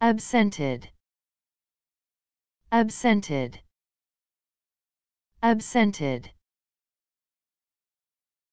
absented. Absented. Absented.